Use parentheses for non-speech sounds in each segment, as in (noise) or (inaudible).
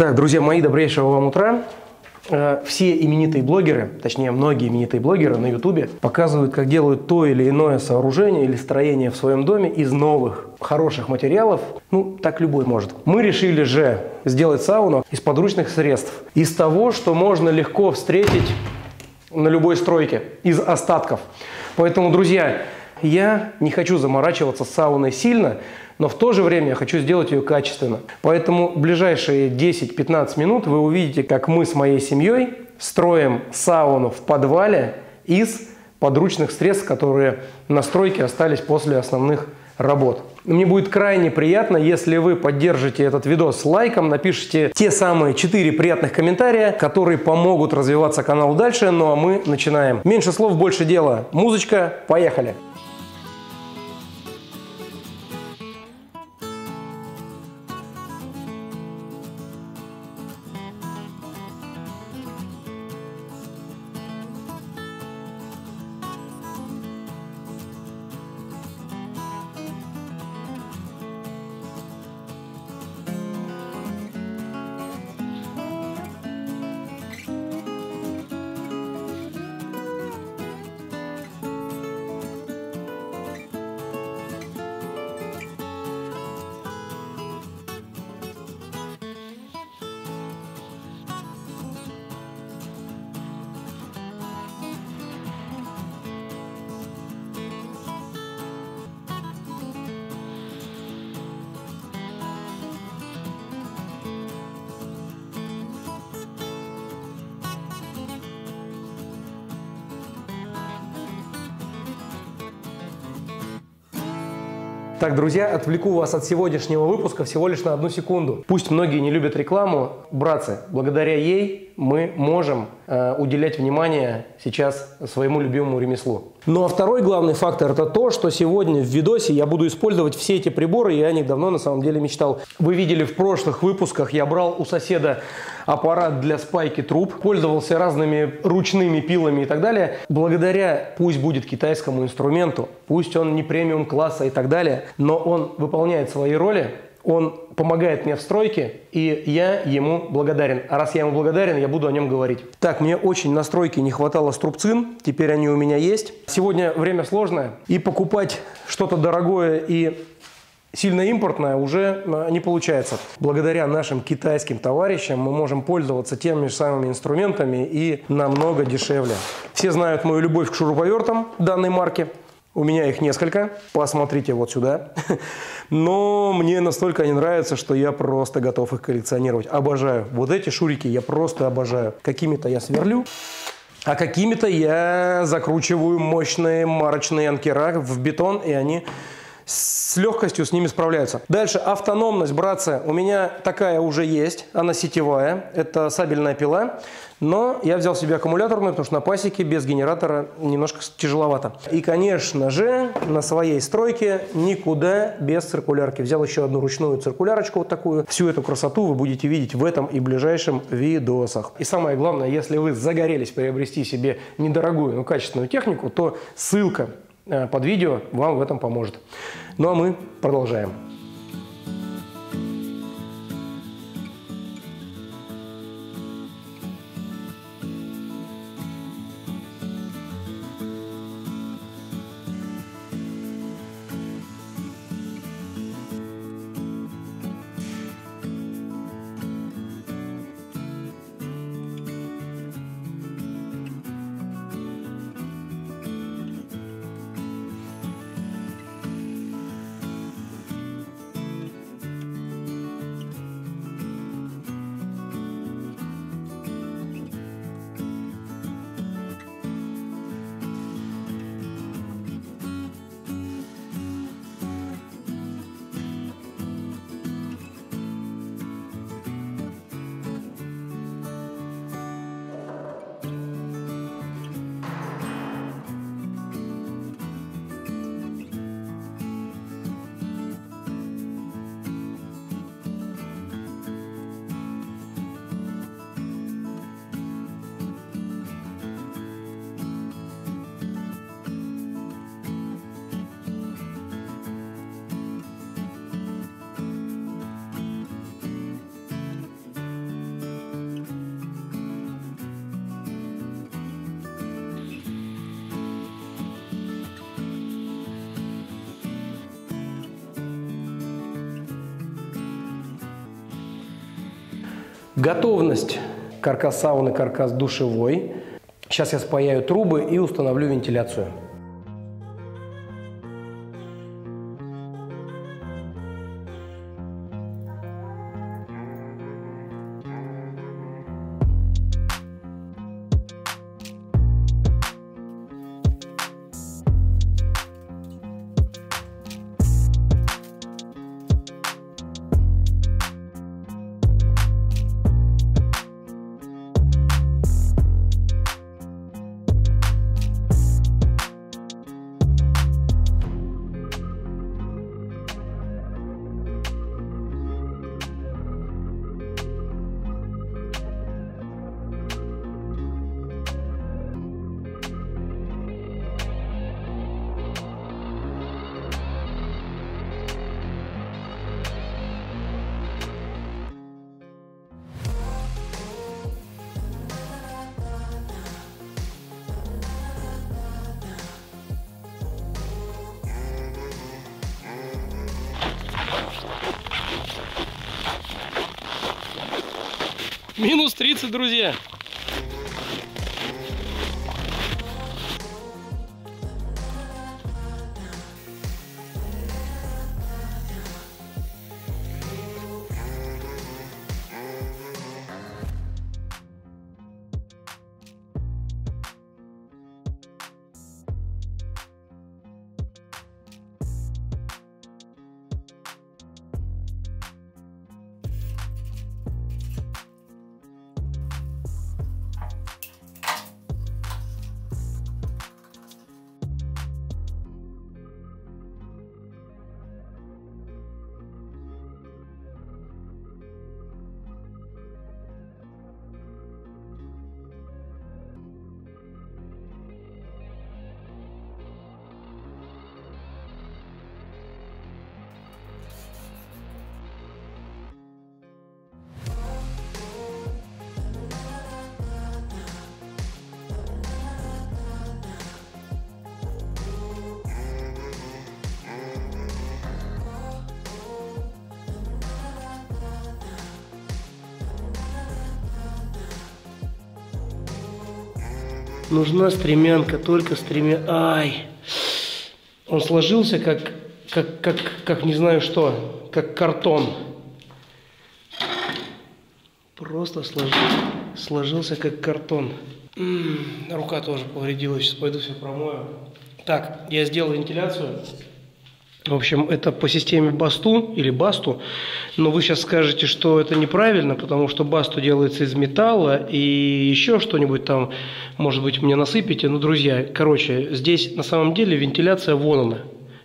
Так, друзья мои, добрейшего вам утра. Э, все именитые блогеры, точнее многие именитые блогеры на ютубе показывают, как делают то или иное сооружение или строение в своем доме из новых хороших материалов. Ну, так любой может. Мы решили же сделать сауну из подручных средств. Из того, что можно легко встретить на любой стройке, из остатков. Поэтому, друзья, я не хочу заморачиваться с сауной сильно, но в то же время я хочу сделать ее качественно. Поэтому в ближайшие 10-15 минут вы увидите, как мы с моей семьей строим сауну в подвале из подручных средств, которые на стройке остались после основных работ. Мне будет крайне приятно, если вы поддержите этот видос лайком, напишите те самые 4 приятных комментария, которые помогут развиваться каналу дальше. Ну а мы начинаем. Меньше слов, больше дела. Музычка, поехали! Так, друзья, отвлеку вас от сегодняшнего выпуска всего лишь на одну секунду. Пусть многие не любят рекламу, братцы, благодаря ей мы можем э, уделять внимание сейчас своему любимому ремеслу. Ну а второй главный фактор это то, что сегодня в видосе я буду использовать все эти приборы, я о них давно на самом деле мечтал. Вы видели в прошлых выпусках, я брал у соседа аппарат для спайки труб, пользовался разными ручными пилами и так далее. Благодаря, пусть будет китайскому инструменту, пусть он не премиум класса и так далее, но он выполняет свои роли, он помогает мне в стройке, и я ему благодарен. А раз я ему благодарен, я буду о нем говорить. Так, мне очень на стройке не хватало струбцин, теперь они у меня есть. Сегодня время сложное, и покупать что-то дорогое и сильно импортное уже э, не получается. Благодаря нашим китайским товарищам мы можем пользоваться теми же самыми инструментами и намного дешевле. Все знают мою любовь к шуруповертам данной марки. У меня их несколько, посмотрите вот сюда. (laughs) Но мне настолько они нравятся, что я просто готов их коллекционировать. Обожаю. Вот эти шурики я просто обожаю. Какими-то я сверлю, а какими-то я закручиваю мощные марочные анкера в бетон, и они с легкостью с ними справляются. Дальше автономность, братцы, у меня такая уже есть, она сетевая, это сабельная пила, но я взял себе аккумуляторную, потому что на пасеке без генератора немножко тяжеловато. И, конечно же, на своей стройке никуда без циркулярки. Взял еще одну ручную циркулярочку вот такую. Всю эту красоту вы будете видеть в этом и ближайшем видосах. И самое главное, если вы загорелись приобрести себе недорогую, но качественную технику, то ссылка под видео вам в этом поможет. Ну а мы продолжаем. Готовность каркас сауны, каркас душевой. Сейчас я спаяю трубы и установлю вентиляцию. Минус 30, друзья. Нужна стремянка, только стремя... Ай! Он сложился как, как, как, как не знаю что, как картон. Просто сложился, сложился как картон. М-м, рука тоже повредилась, сейчас пойду все промою. Так, я сделал вентиляцию. В общем, это по системе Басту или Басту, но вы сейчас скажете, что это неправильно, потому что Басту делается из металла и еще что-нибудь там, может быть, мне насыпите. Но, друзья, короче, здесь на самом деле вентиляция вон она,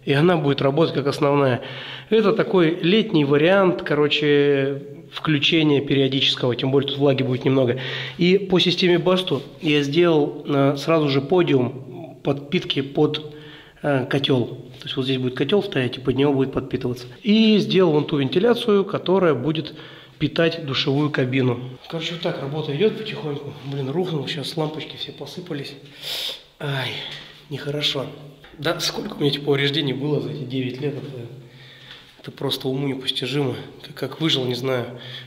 и она будет работать как основная. Это такой летний вариант, короче, включения периодического, тем более тут влаги будет немного. И по системе Басту я сделал э, сразу же подиум подпитки под котел. То есть вот здесь будет котел стоять, и под него будет подпитываться. И сделал вон ту вентиляцию, которая будет питать душевую кабину. Короче, вот так работа идет потихоньку. Блин, рухнул, сейчас лампочки все посыпались. Ай, нехорошо. Да, сколько у меня этих повреждений было за эти 9 лет, это, это просто уму непостижимо. Как, как выжил, не знаю.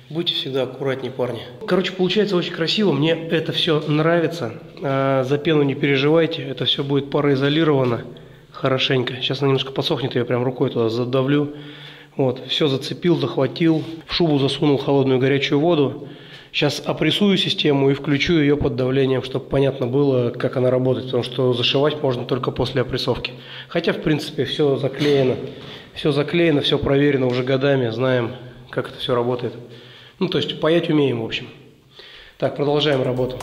Будьте всегда аккуратнее, парни. Короче, получается очень красиво, мне это все нравится. А, за пену не переживайте, это все будет пароизолировано хорошенько. Сейчас она немножко подсохнет, я прям рукой туда задавлю. Вот, все зацепил, захватил, в шубу засунул холодную горячую воду. Сейчас опрессую систему и включу ее под давлением, чтобы понятно было, как она работает, потому что зашивать можно только после опрессовки. Хотя, в принципе, все заклеено, все заклеено, все проверено уже годами, знаем, как это все работает. Ну, то есть паять умеем, в общем. Так, продолжаем работу.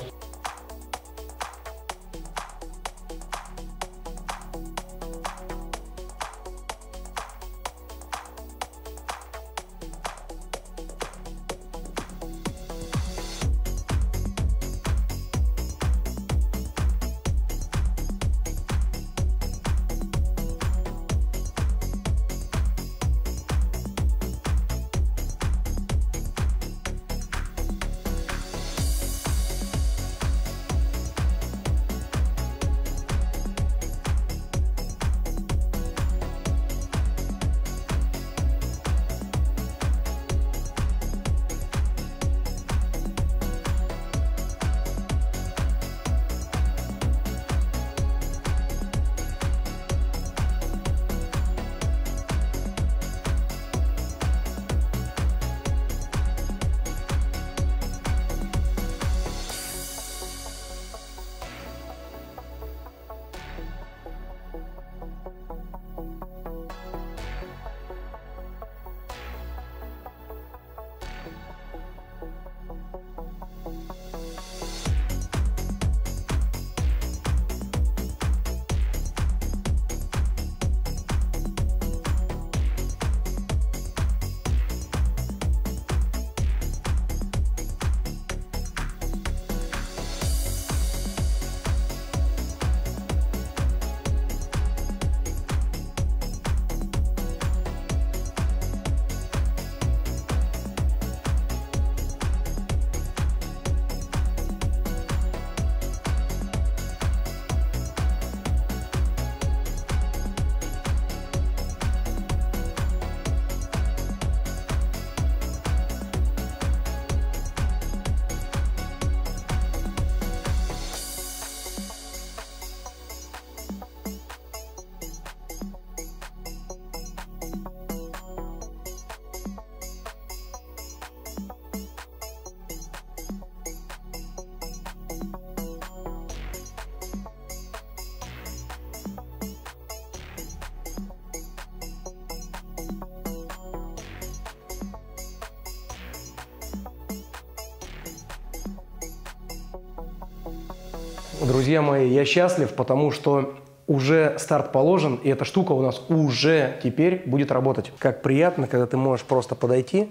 Друзья мои, я счастлив, потому что уже старт положен, и эта штука у нас уже теперь будет работать. Как приятно, когда ты можешь просто подойти,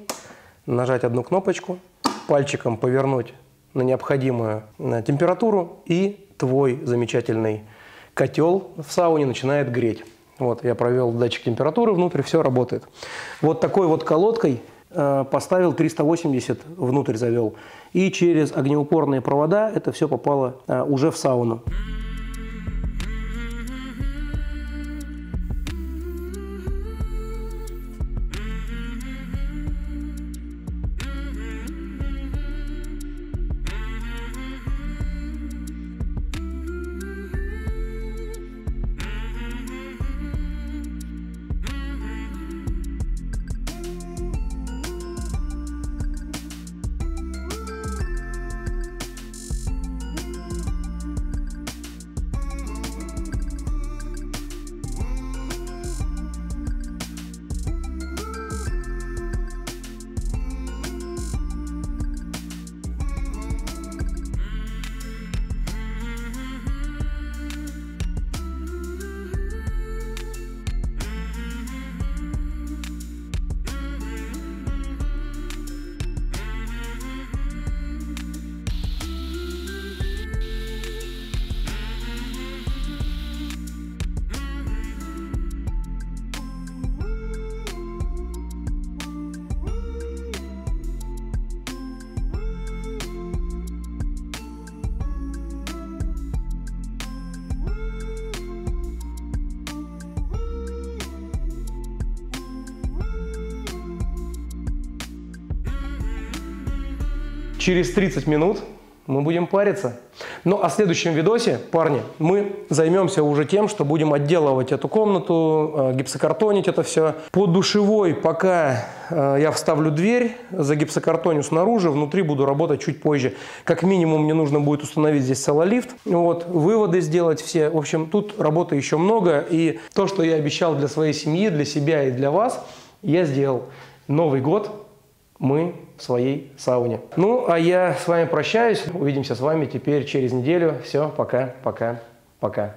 нажать одну кнопочку, пальчиком повернуть на необходимую э, температуру, и твой замечательный котел в сауне начинает греть. Вот, я провел датчик температуры внутрь, все работает. Вот такой вот колодкой э, поставил 380, внутрь завел. И через огнеупорные провода это все попало э, уже в сауну. Через 30 минут мы будем париться. Ну а в следующем видосе, парни, мы займемся уже тем, что будем отделывать эту комнату, э, гипсокартонить это все. Под душевой пока э, я вставлю дверь, за гипсокартоню снаружи, внутри буду работать чуть позже. Как минимум мне нужно будет установить здесь сололифт, вот, выводы сделать все. В общем, тут работы еще много. И то, что я обещал для своей семьи, для себя и для вас, я сделал. Новый год мы в своей сауне. Ну, а я с вами прощаюсь. Увидимся с вами теперь через неделю. Все, пока, пока, пока.